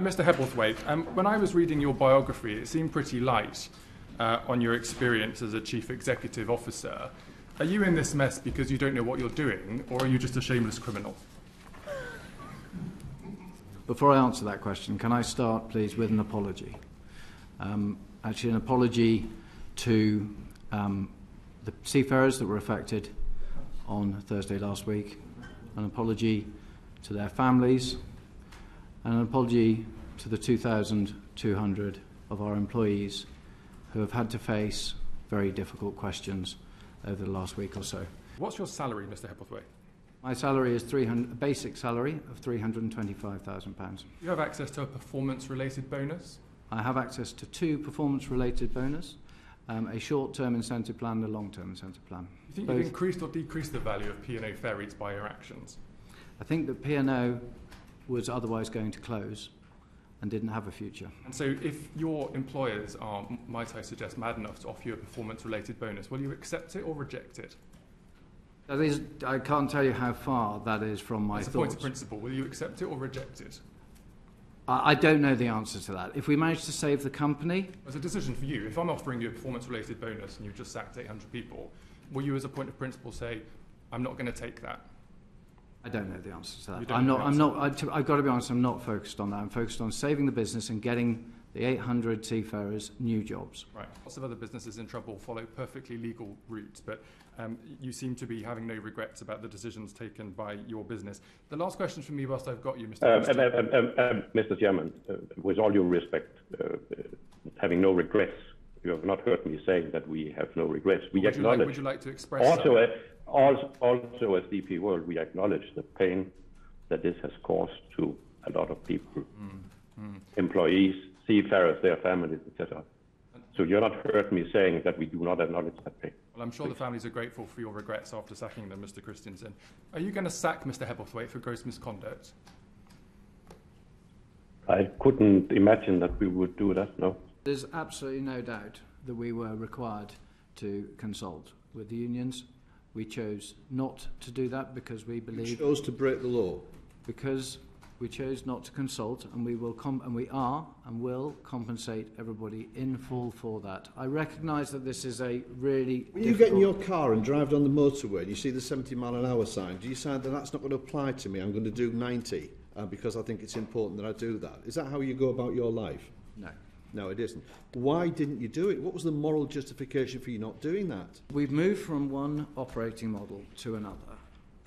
Mr. Hebblethwaite, um, when I was reading your biography, it seemed pretty light uh, on your experience as a chief executive officer. Are you in this mess because you don't know what you're doing, or are you just a shameless criminal? Before I answer that question, can I start, please, with an apology? Um, actually, an apology to um, the seafarers that were affected on Thursday last week, an apology to their families, and an apology to the 2,200 of our employees who have had to face very difficult questions over the last week or so. What's your salary, Mr. Hebblethwaite? My salary is 300, a basic salary of £325,000. You have access to a performance-related bonus? I have access to two performance-related bonus, um, a short-term incentive plan and a long-term incentive plan. Do you think Both. you've increased or decreased the value of P&O Ferries by your actions? I think that P&O was otherwise going to close and didn't have a future. And so if your employers are, might I suggest, mad enough to offer you a performance-related bonus, will you accept it or reject it? That is, I can't tell you how far that is from my point of principle, will you accept it or reject it? I, I don't know the answer to that. If we manage to save the company, As a decision for you, if I'm offering you a performance-related bonus and you've just sacked 800 people, will you, as a point of principle, say, "I'm not going to take that"? I don't know the answer to that. I'm not, I'm not, I, to, I've got to be honest. I'm not focused on that. I'm focused on saving the business and getting the 800 seafarers new jobs. Right. Lots of other businesses in trouble follow perfectly legal routes, but um, you seem to be having no regrets about the decisions taken by your business. The last question from me, whilst I've got you, Mr. Um, um, um, um, um, Mr. Chairman, uh, with all due respect, uh, uh, having no regrets, you have not heard me saying that we have no regrets. We would, you like, acknowledge. would you like to express also, that? uh, also, as DP World, we acknowledge the pain that this has caused to a lot of people, Mm, employees, seafarers, their families, etc. So you're not heard me saying that we do not acknowledge that pain. Well, I'm sure the families are grateful for your regrets after sacking them, Mr. Kristensen. Are you going to sack Mr. Hebblethwaite for gross misconduct? I couldn't imagine that we would do that. No. There's absolutely no doubt that we were required to consult with the unions. We chose not to do that because we You believe chose to break the law. because we chose not to consult and we will com- and we are and will compensate everybody in full for that. I recognise that this is a really When you get in your car and drive down the motorway and you see the 70 mile an hour sign, do you say that that's not going to apply to me? I'm going to do 90 uh, because I think it's important that I do that. Is that how you go about your life? no. No, it isn't. Why didn't you do it? What was the moral justification for you not doing that? We've moved from one operating model to another.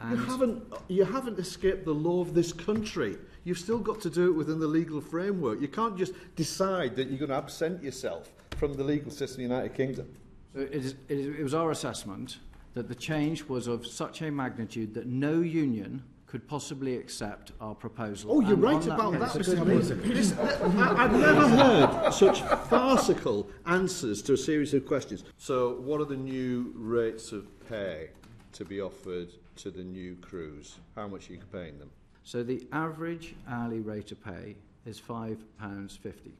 You haven't, you haven't escaped the law of this country. You've still got to do it within the legal framework. You can't just decide that you're going to absent yourself from the legal system of the United Kingdom. So it, is, it, is, it was our assessment that the change was of such a magnitude that no union could possibly accept our proposal. Oh, you're And right about that, basis- Mr. Hamilton. This, I've never heard such farcical answers to a series of questions. So, what are the new rates of pay to be offered to the new crews? How much are you paying them? So the average hourly rate of pay is £5.50.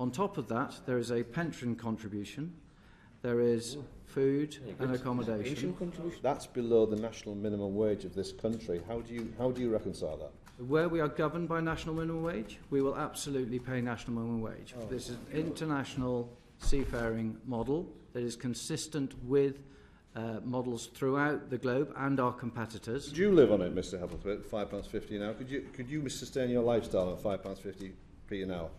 On top of that, there is a pension contribution, There is food and accommodation. That's below the national minimum wage of this country. How do you how do you reconcile that? Where we are governed by national minimum wage, we will absolutely pay national minimum wage. Oh. This is an international seafaring model that is consistent with uh, models throughout the globe and our competitors. Do you live on it, Mr. Heatherthwait, £5.50 an hour? Could you, could you sustain your lifestyle at £5.50 an hour?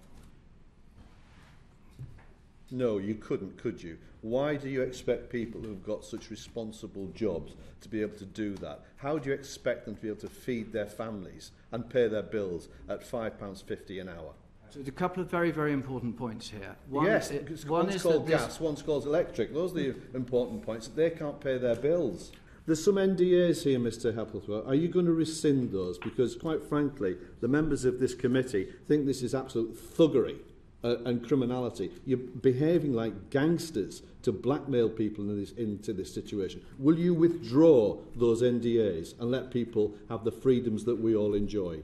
No, you couldn't, could you? Why do you expect people who've got such responsible jobs to be able to do that? How do you expect them to be able to feed their families and pay their bills at £5.50 an hour? So there's a couple of very, very important points here. One, yes, i- because one one's is called that this, gas, one's called electric. Those are the important points. That they can't pay their bills. There's some NDAs here, Mr Hebblethwaite. Are you going to rescind those? Because, quite frankly, the members of this committee think this is absolute thuggery uh, and criminality. You're behaving like gangsters to blackmail people in this, into this situation. Will you withdraw those NDAs and let people have the freedoms that we all enjoy?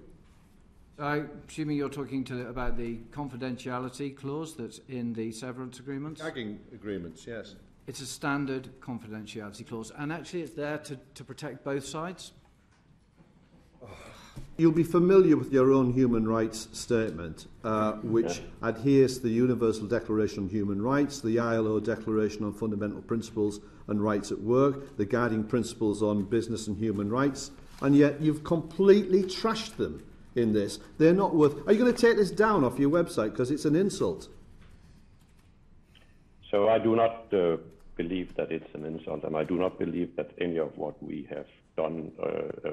I assuming you're talking to, about the confidentiality clause that's in the severance agreements. Agreements, yes. It's a standard confidentiality clause, and actually it's there to, to protect both sides. You'll be familiar with your own human rights statement, uh, which adheres to the Universal Declaration on Human Rights, the ILO Declaration on Fundamental Principles and Rights at Work, the Guiding Principles on Business and Human Rights, and yet you've completely trashed them in this. They're not worth. Are you going to take this down off your website because it's an insult? So I do not uh, believe that it's an insult, and I do not believe that any of what we have done, uh, uh,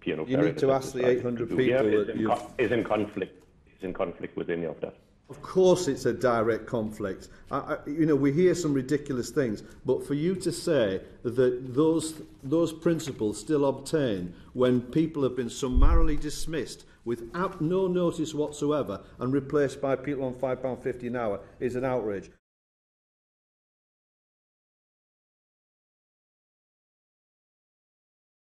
piano You need to ask the 800 people yeah, that is, in you've... is in conflict is in conflict with any of that. Of course, it's a direct conflict. I, I, you know, we hear some ridiculous things, but for you to say that those those principles still obtain when people have been summarily dismissed with no notice whatsoever and replaced by people on £5.50 an hour is an outrage.